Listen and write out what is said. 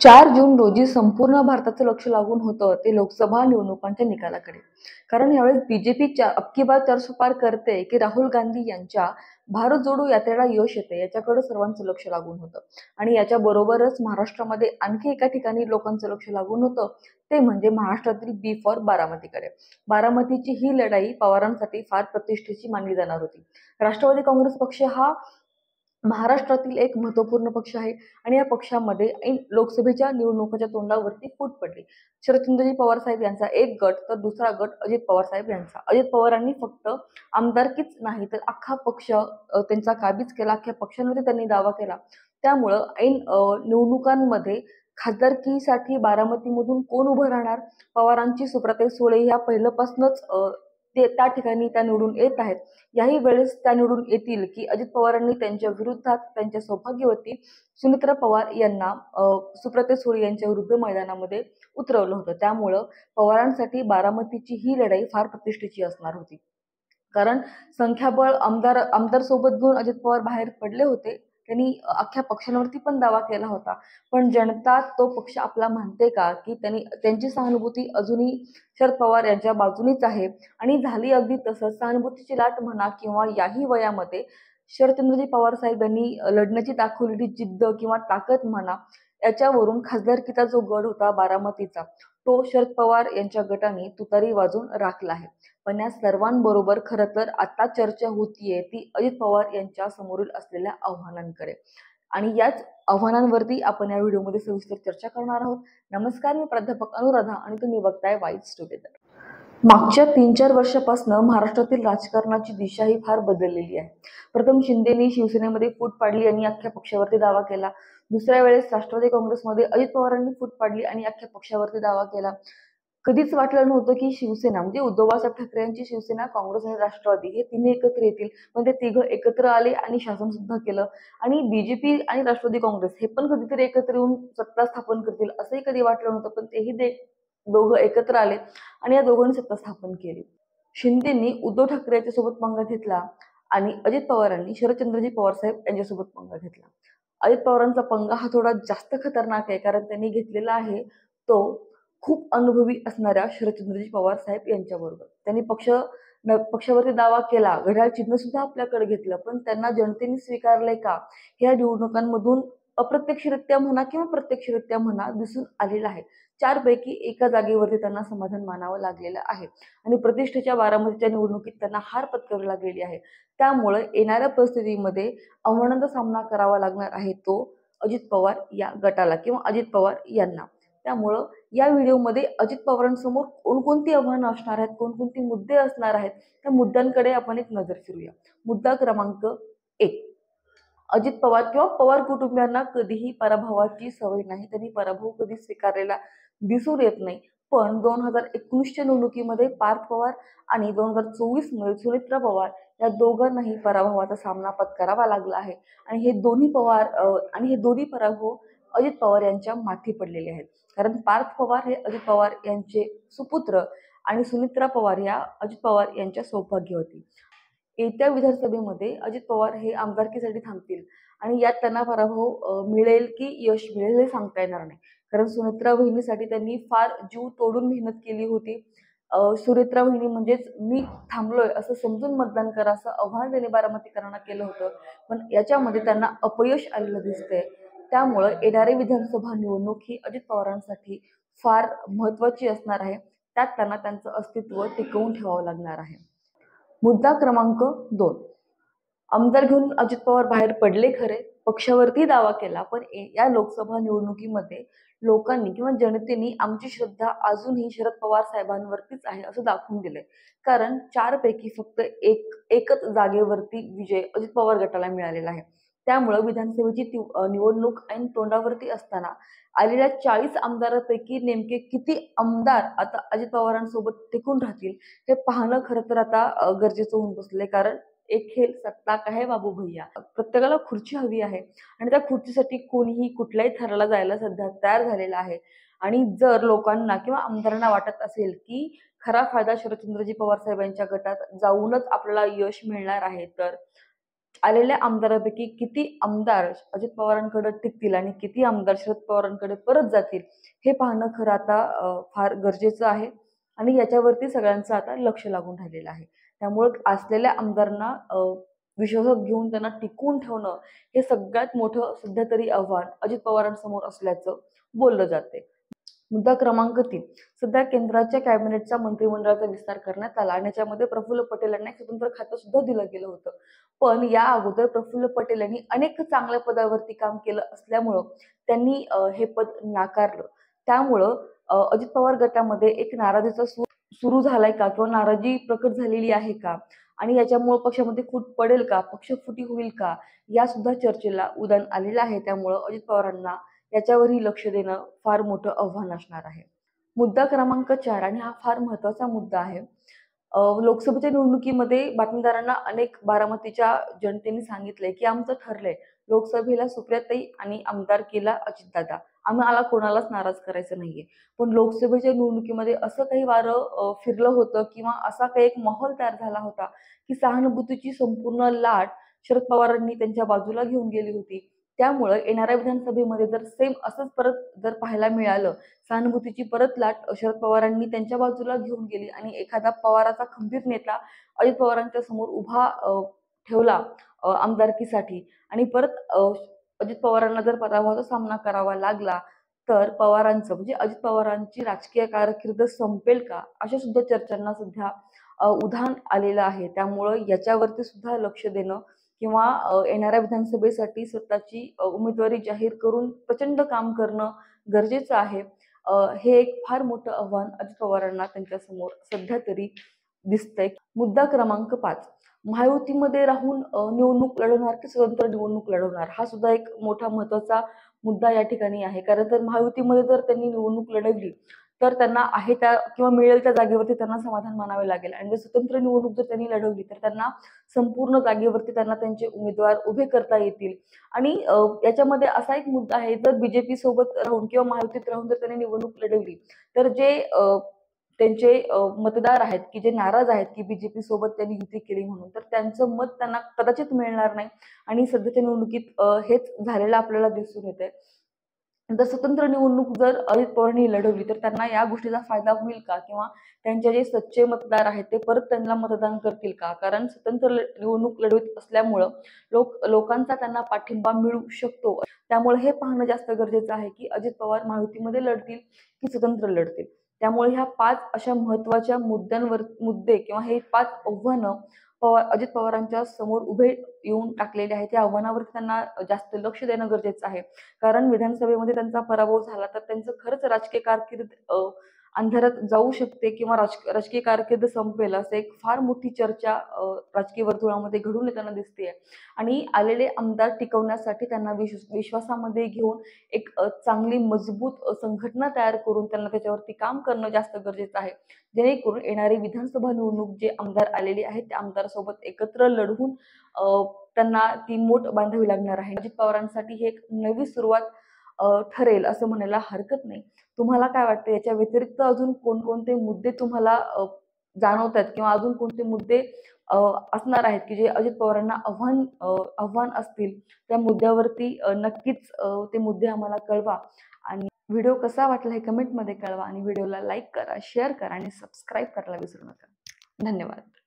चार जून रोजी संपूर्ण भारताचं लक्ष लागून होतं ते लोकसभा निवडणुकांच्या निकालाकडे. कारण यावेळेस बीजेपी अबकी बार चारशे करते की राहुल गांधी यांच्या भारत जोडो यात्रेला यश येते याच्याकडे सर्वांचं लक्ष लागून होतं. आणि याच्या बरोबरच महाराष्ट्रामध्ये आणखी एका ठिकाणी लोकांचं लक्ष लागून होतं ते म्हणजे महाराष्ट्रातील बी फॉर बारामतीकडे. बारामतीची ही लढाई पवारांसाठी फार प्रतिष्ठेची मानली जाणार होती. राष्ट्रवादी काँग्रेस पक्ष हा महाराष्ट्रातील एक महत्त्वपूर्ण पक्ष आहे आणि या पक्षामध्ये लोकसभेच्या निवडणुकाच्या तोंडावरती फूट पडली. शरदचंद्रजी पवार साहेब यांचा एक गट तर दुसरा गट अजित पवार साहेब यांचा. अजित पवारांनी फक्त आमदारकीच नाही तर अख्खा पक्ष त्यांचा काबीज केला अख्ख्या पक्षांमध्ये त्यांनी दावा केला. त्यामुळं ऐन निवडणुकांमध्ये खासदारकीसाठी बारामतीमधून कोण उभं राहणार? पवारांची सुप्रते सुळे ह्या पहिल्यापासूनच ते त्या ठिकाणी त्या निवडून येत आहेत. याही वेळेस त्या निवडून येतील की अजित पवारांनी त्यांच्या विरोधात त्यांच्या सौभाग्यवती सुमित्रा पवार यांना सुप्रते सोळी यांच्या विरुद्ध मैदानामध्ये उतरवलं होतं. त्यामुळं पवारांसाठी बारामतीची ही लढाई फार प्रतिष्ठेची असणार होती. कारण संख्याबळ आमदार आमदार सोबत घेऊन अजित पवार बाहेर पडले होते. त्यांनी अख्ख्या पक्षांवरती पण दावा केला होता. पण जनता तो पक्ष आपला म्हणते का? की त्यांनी त्यांची सहानुभूती अजूनही शरद पवार यांच्या बाजूनीच आहे. आणि झाली अगदी तसंच सहानुभूतीची लाट म्हणा किंवा याही वयामध्ये शरदचंद्रजी पवार साहेब यांनी लढण्याची दाखवलेली जिद्द किंवा ताकद म्हणा याच्यावरून खासदारकीचा जो गड होता बारामतीचा तो शरद पवार यांच्या गटाने तुतारी वाजून राखला आहे. पण या सर्वांबरोबर खरं तर आता चर्चा होतीये ती अजित पवार यांच्या समोरील असलेल्या आव्हानांकडे. आणि याच आव्हानांवरती आपण या व्हिडिओमध्ये सविस्तर चर्चा करणार आहोत. नमस्कार मी प्राध्यापक अनुराधा आणि तुम्ही बघताय वाईट्स टुगेदर मागच्या तीन चार वर्षापासून महाराष्ट्रातील राजकारणाची दिशा ही फार बदललेली आहे. प्रथम शिंदेनी शिवसेनेमध्ये फूट पाडली आणि अख्ख्या पक्षावरती दावा केला. दुसऱ्या वेळेस राष्ट्रवादी काँग्रेसमध्ये अजित पवारांनी फूट पाडली आणि अख्ख्या पक्षावरती दावा केला. कधीच वाटलं नव्हतं की शिवसेना म्हणजे उद्धव बाळासाहेब ठाकरे यांची शिवसेना काँग्रेस आणि राष्ट्रवादी हे तिन्ही एकत्र येतील. पण ते तिघं एकत्र आले आणि शासन सुद्धा केलं. आणि बीजेपी आणि राष्ट्रवादी काँग्रेस हे पण कधीतरी एकत्र येऊन सत्ता स्थापन करतील असंही कधी वाटलं नव्हतं पण तेही दोघं एकत्र आले आणि या दोघांनी सत्ता स्थापन केली. शिंदेनी उद्धव ठाकरे यांच्यासोबत पंगा घेतला आणि अजित पवारांनी शरदचंद्रजी पवार साहेब यांच्यासोबत पंगा घेतला. अजित पवारांचा पंगा हा थोडा जास्त खतरनाक आहे कारण त्यांनी घेतलेला आहे तो खूप अनुभवी असणाऱ्या शरदचंद्रजी पवार साहेब यांच्याबरोबर. त्यांनी पक्ष पक्षावरती दावा केला घड्याळ चिन्ह सुद्धा आपल्याकडे घेतलं पण त्यांना जनतेने स्वीकारले का? ह्या निवडणुकांमधून अप्रत्यक्षरित्या म्हणा किंवा प्रत्यक्षरित्या म्हणा दिसून आलेला आहे. चारपैकी एका जागेवरती त्यांना समाधान मानावं लागलेलं आहे. आणि प्रतिष्ठेच्या बारामतीच्या निवडणुकीत त्यांना हार पत्करावी लागलेली आहे. त्यामुळे येणाऱ्या परिस्थितीमध्ये आव्हानांचा सामना करावा लागणार आहे तो अजित पवार या गटाला किंवा अजित पवार यांना. त्यामुळं या व्हिडिओमध्ये अजित पवारांसमोर कोणकोणती आव्हानं असणार आहेत कोणकोणती मुद्दे असणार आहेत त्या मुद्द्यांकडे आपण एक नजर फिरूया. मुद्दा क्रमांक एक. अजित पवार किंवा पवार कुटुंबियांना कधीही पराभवाची सवय नाही त्यांनी पराभव कधी स्वीकारलेला दिसून येत नाही. पण दोन हजार एकोणीसच्या निवडणुकीमध्ये पार्थ पवार आणि दोन हजार चोवीसमध्ये सुनित्रा पवार या दोघांनाही पराभवाचा सामना पत्करावा लागला आहे. आणि हे दोन्ही पवार आणि हे दोन्ही पराभव अजित पवार यांच्या माथी पडलेले आहेत. कारण पार्थ पवार हे अजित पवार यांचे सुपुत्र आणि सुनित्रा पवार या अजित पवार यांच्या सौभाग्य होती येत्या विधानसभेमध्ये अजित पवार हे आमदारकीसाठी थांबतील. आणि यात त्यांना पराभव मिळेल की यश मिळेल हे सांगता येणार नाही. कारण सुनेत्रा वहिनीसाठी त्यांनी फार जीव तोडून मेहनत केली होती. सुरेत्रा वहिनी म्हणजेच मी थांबलोय असं समजून मतदान करा असं आव्हान त्यांनी बारामतीकरांना केलं होतं. पण याच्यामध्ये त्यांना अपयश आलेलं दिसतंय. त्यामुळं येणारी विधानसभा निवडणूक ही अजित पवारांसाठी फार महत्वाची असणार आहे. त्यात त्यांना त्यांचं अस्तित्व टिकवून ठेवावं लागणार आहे. मुद्दा क्रमांक दोन. आमदार घेऊन अजित पवार बाहेर पडले खरे पक्षावरती दावा केला पण या लोकसभा निवडणुकीमध्ये लोकांनी किंवा जनतेने आमची श्रद्धा अजूनही शरद पवार साहेबांवरतीच आहे असं दाखवून दिलंय. कारण चारपैकी फक्त एक एकच जागेवरती विजय अजित पवार गटाला मिळालेला आहे. त्यामुळं विधानसभेची निवडणूक ऐन तोंडावरती असताना आलेल्या चाळीस आमदारांपैकी नेमके किती आमदार आता अजित पवारांसोबत टिकून राहतील हे पाहणं खरं तर आता गरजेचं होऊन बसले कारण एक खेळ सत्ता आहे बाबू भैया. प्रत्येकाला खुर्ची हवी आहे आणि त्या खुर्चीसाठी कोणीही कुठल्याही थराला जायला सध्या तयार झालेला आहे. आणि जर लोकांना किंवा आमदारांना वाटत असेल की खरा फायदा शरदचंद्रजी पवार साहेबांच्या गटात जाऊनच आपल्याला यश मिळणार आहे तर आलेल्या आमदारांपैकी किती आमदार अजित पवारांकडे टिकतील आणि किती आमदार शरद पवारांकडे परत जातील हे पाहणं खरं आता फार गरजेचं आहे. आणि याच्यावरती सगळ्यांचं आता लक्ष लागून राहिलेलं आहे. त्यामुळे असलेल्या आमदारांना विश्वासात घेऊन त्यांना टिकवून ठेवणं हे सगळ्यात मोठं सध्या तरी आव्हान अजित पवारांसमोर असल्याचं बोललं जाते मुद्दा क्रमांक तीन. सध्या केंद्राच्या कॅबिनेटचा मंत्रिमंडळाचा विस्तार करण्यात आला आणि याच्यामध्ये प्रफुल्ल पटेल यांना एक स्वतंत्र खातं सुद्धा दिलं गेलं होतं. पण या अगोदर प्रफुल्ल पटेल यांनी अनेक चांगल्या पदावरती काम केलं असल्यामुळं त्यांनी हे पद नाकारलं. त्यामुळं अजित पवार गटामध्ये एक नाराजीचा सूर सुरू झालाय का? किंवा नाराजी प्रकट झालेली आहे का? आणि याच्यामुळे पक्षामध्ये फूट पडेल का? पक्ष फुटी होईल का? या सुद्धा चर्चेला उदान आलेलं आहे. त्यामुळं अजित पवारांना याच्यावरही लक्ष देणं फार मोठं आव्हान असणार आहे. मुद्दा क्रमांक चार आणि हा फार महत्त्वाचा मुद्दा आहे. लोकसभेच्या निवडणुकीमध्ये बातमीदारांना अनेक बारामतीच्या जनतेने सांगितलंय की आमचं ठरलंय. लोकसभेला सुप्रियाताई आणि आमदार केला अजितदादा. आम्हाला कोणालाच नाराज करायचं नाहीये. पण लोकसभेच्या निवडणुकीमध्ये असं काही वारं फिरलं होतं किंवा असा काही एक माहोल तयार झाला होता की सहानुभूतीची संपूर्ण लाट शरद पवारांनी त्यांच्या बाजूला घेऊन गेली होती. त्यामुळं येणाऱ्या विधानसभेमध्ये जर सेम असंच परत जर पाहायला मिळालं सहानुभूतीची परत लाट शरद पवारांनी त्यांच्या बाजूला घेऊन गेली आणि एखादा पवाराचा खंबीर नेता अजित पवारांच्या समोर उभा ठेवला आमदारकीसाठी आणि परत अजित पवारांना जर पराभवाचा सामना करावा लागला तर पवारांचं म्हणजे अजित पवारांची राजकीय कारकीर्द संपेल का? अशा सुद्धा चर्चांना सध्या उधाण आलेलं आहे. त्यामुळं याच्यावरती सुद्धा लक्ष देणं किंवा येणाऱ्या विधानसभेसाठी स्वतःची उमेदवारी जाहीर करून प्रचंड काम करणं गरजेचं आहे. हे एक फार मोठं आव्हान अजित पवारांना त्यांच्यासमोर सध्या तरी दिसतंय. मुद्दा क्रमांक पाच. महायुतीमध्ये राहून निवडणूक लढवणार की स्वतंत्र निवडणूक लढवणार? हा सुद्धा एक मोठा महत्त्वाचा मुद्दा या ठिकाणी आहे. कारण तर महायुतीमध्ये जर त्यांनी निवडणूक लढवली तर त्यांना आहे त्या किंवा मिळेल त्या जागेवरती त्यांना समाधान मानावे लागेल. आणि जर स्वतंत्र निवडणूक जर त्यांनी लढवली तर त्यांना संपूर्ण जागेवरती त्यांना त्यांचे उमेदवार उभे करता येतील. आणि याच्यामध्ये असा एक मुद्दा आहे जर बीजेपी सोबत राहून किंवा महायुतीत राहून जर त्यांनी निवडणूक लढवली तर जे त्यांचे मतदार आहेत की जे नाराज आहेत की बीजेपी सोबत त्यांनी युती केली म्हणून तर त्यांचं मत त्यांना कदाचित मिळणार नाही. आणि सध्याच्या निवडणुकीत हेच झालेलं आपल्याला दिसून येते जर स्वतंत्र निवडणूक जर अजित पवारांनी लढवली तर त्यांना या गोष्टीचा फायदा होईल का? किंवा त्यांचे जे सच्चे मतदार आहेत ते परत त्यांना मतदान करतील का? कारण स्वतंत्र निवडणूक लढवत असल्यामुळं लोक लोकांचा त्यांना पाठिंबा मिळू शकतो. त्यामुळे हे पाहणं जास्त गरजेचं आहे की अजित पवार महायुतीमध्ये लढतील की स्वतंत्र लढतील? त्यामुळे ह्या पाच अशा महत्त्वाच्या मुद्द्यांवर मुद्दे किंवा हे पाच आव्हानं पवार अजित पवारांच्या समोर उभे येऊन टाकलेले आहेत. त्या आव्हानावर त्यांना जास्त लक्ष देणं गरजेचं आहे. कारण विधानसभेमध्ये त्यांचा पराभव झाला तर त्यांचं खरंच राजकीय कारकीर्द अंधारात जाऊ शकते किंवा राजकीय कारकीर्द संपेल असं एक फार मोठी चर्चा राजकीय वर्तुळामध्ये घडून येताना दिसते आणि आलेले आमदार टिकवण्यासाठी त्यांना विश्वासामध्ये घेऊन एक चांगली मजबूत संघटना तयार करून त्यांना त्याच्यावरती काम करणं जास्त गरजेचं आहे. जेणेकरून येणारी विधानसभा निवडणूक जे आमदार आलेले आहेत त्या आमदारासोबत एकत्र लढवून त्यांना ती मोठ बांधावी लागणार आहे. अजित पवारांसाठी ही एक नवी सुरुवात ठरेल असं म्हणायला हरकत नाही. तुम्हाला काय वाटतं? याच्या व्यतिरिक्त अजून कोणकोणते मुद्दे तुम्हाला जाणवत आहेत किंवा अजून कोणते मुद्दे असणार आहेत की जे अजित पवारांना आव्हान आव्हान असतील? त्या मुद्द्यावरती नक्कीच ते मुद्दे आम्हाला कळवा. आणि व्हिडिओ कसा वाटला हे कमेंटमध्ये कळवा आणि व्हिडिओला लाईक करा शेअर करा आणि सबस्क्राईब करायला विसरू नका. धन्यवाद.